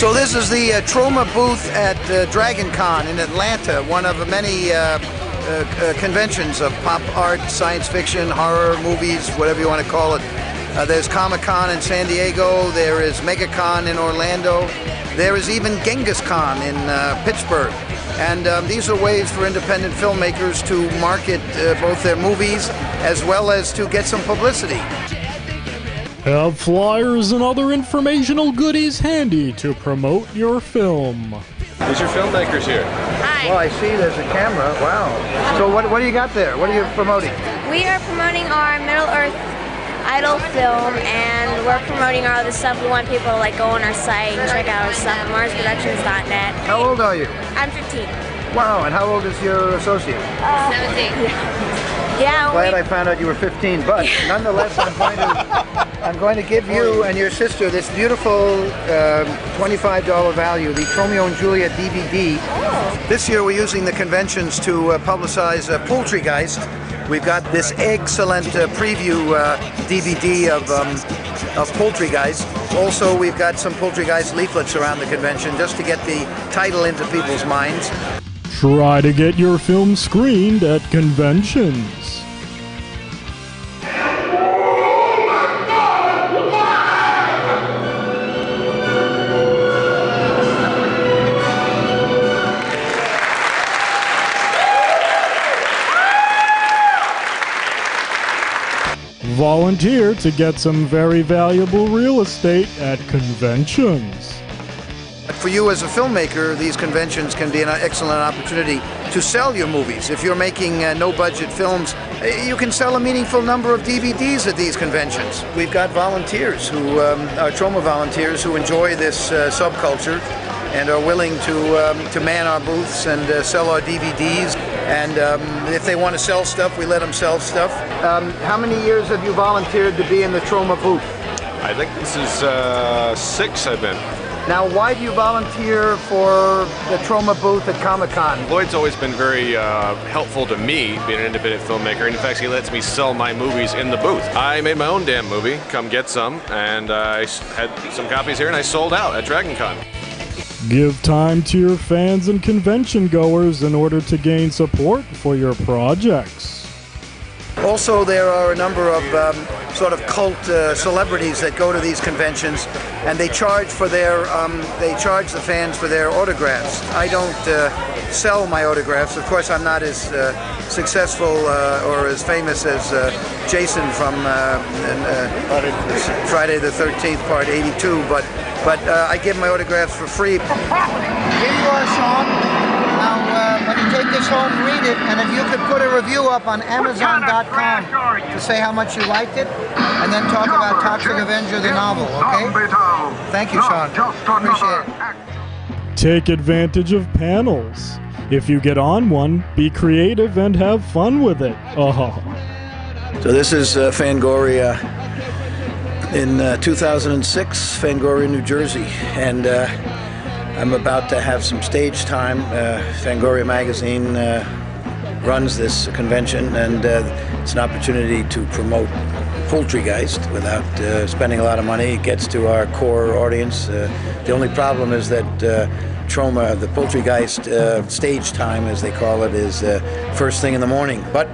So this is the uh, Troma booth at uh, Dragon Con in Atlanta, one of many uh, uh, uh, conventions of pop art, science fiction, horror, movies, whatever you want to call it. Uh, there's Comic Con in San Diego, there is MegaCon in Orlando, there is even Genghis Con in uh, Pittsburgh. And um, these are ways for independent filmmakers to market both their movies as well as to get some publicity. Have flyers and other informational goodies handy to promote your film. These your filmmakers here. Hi. Well, I see there's a camera. Wow. So what, what do you got there? What are you promoting? We are promoting our Middle Earth Idol film, and we're promoting all this stuff. We want people to like go on our site and check out our stuff, MarsProductions.net. How old are you? I'm 15. Wow, and how old is your associate? Uh, 17. Yeah, Glad we, I found out you were 15, but nonetheless, I'm going to I'm going to give you and your sister this beautiful um, $25 value, the Romeo and Juliet DVD. This year, we're using the conventions to uh, publicize uh, Poultrygeist. We've got this excellent uh, preview uh, DVD of um, of Poultrygeist. Also, we've got some Poultrygeist leaflets around the convention just to get the title into people's minds. Try to get your film screened at conventions. Volunteer to get some very valuable real estate at conventions. For you as a filmmaker, these conventions can be an excellent opportunity to sell your movies. If you're making uh, no-budget films, uh, you can sell a meaningful number of DVDs at these conventions. We've got volunteers who um, are Troma volunteers who enjoy this uh, subculture and are willing to um, to man our booths and uh, sell our DVDs. And um, if they want to sell stuff, we let them sell stuff. Um, how many years have you volunteered to be in the Troma booth? I think this is uh, six I've been. Now, why do you volunteer for the Troma booth at Comic Con? Lloyd's always been very uh, helpful to me, being an independent filmmaker. In fact, he lets me sell my movies in the booth. I made my own damn movie, Come Get Some, and I had some copies here and I sold out at Dragon Con. Give time to your fans and convention goers in order to gain support for your projects. Also, there are a number of um, sort of cult uh, celebrities that go to these conventions, and they charge for their um, they charge the fans for their autographs. I don't uh, sell my autographs. Of course, I'm not as uh, successful uh, or as famous as uh, Jason from uh, uh, Friday the 13th, Part 82. But but uh, I give my autographs for free. Here you are, Sean. Now, uh, when you take this home, read it, and if you could put a review up on Amazon.com to say how much you liked it, and then talk about Toxic Avenger, the novel, okay? Thank you, Sean. Appreciate it. Take advantage of panels. If you get on one, be creative and have fun with it. Oh. So this is uh, Fangoria in uh, 2006, Fangoria, New Jersey, and uh, I'm about to have some stage time. Uh, Fangoria magazine uh, runs this convention, and uh, it's an opportunity to promote Poultrygeist without uh, spending a lot of money. It gets to our core audience. The only problem is that Troma, the Poultrygeist stage time, as they call it, is first thing in the morning. But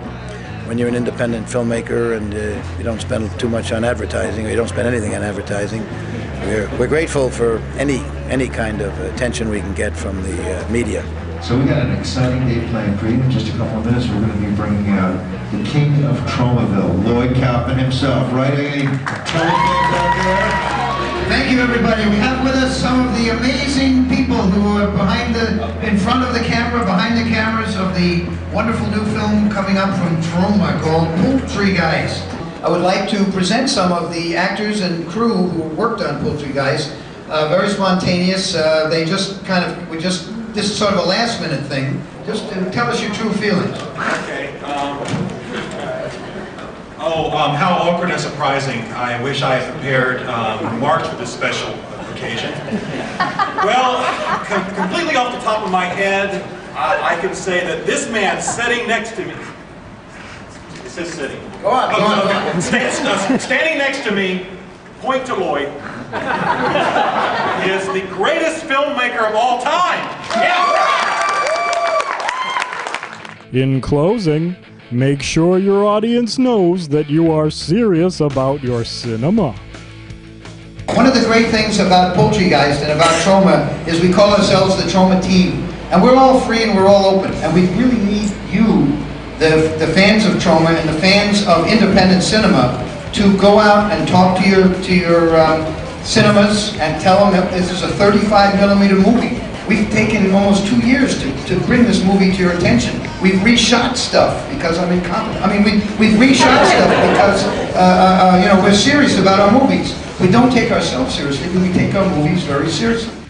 when you're an independent filmmaker and uh, you don't spend too much on advertising, or you don't spend anything on advertising, we're, we're grateful for any any kind of attention we can get from the uh, media. So we got an exciting day planned for you. In just a couple of minutes, we're going to be bringing out the king of Tromaville, Lloyd Kaufman himself. Right, any? Thank you, everybody. We have with us some of the amazing people who are behind the, in front of the camera, behind the cameras of the wonderful new film coming up from Troma called Poultrygeist. I would like to present some of the actors and crew who worked on Poultrygeist. Uh, very spontaneous. Uh, they just kind of, we just, this is sort of a last minute thing. Just uh, tell us your true feelings. Okay. Um, oh, um, how awkward and surprising. I wish I had prepared um, remarks for this special occasion. Well, com- completely off the top of my head, I, I can say that this man sitting next to me, it says sitting. Go on, go on, go on. Stand- uh, standing next to me point to Lloyd, is the greatest filmmaker of all time. In closing, make sure your audience knows that you are serious about your cinema. One of the great things about Poultrygeist and about Troma is we call ourselves the Troma Team. And we're all free and we're all open. And we really need you, the, the fans of Troma and the fans of independent cinema, to go out and talk to your, to your um, cinemas and tell them that this is a 35 millimeter movie. We've taken almost two years to, to bring this movie to your attention. We've reshot stuff because I'm incompetent. I mean, we, we've reshot stuff because, uh, uh, uh, you know, we're serious about our movies. We don't take ourselves seriously, but we take our movies very seriously.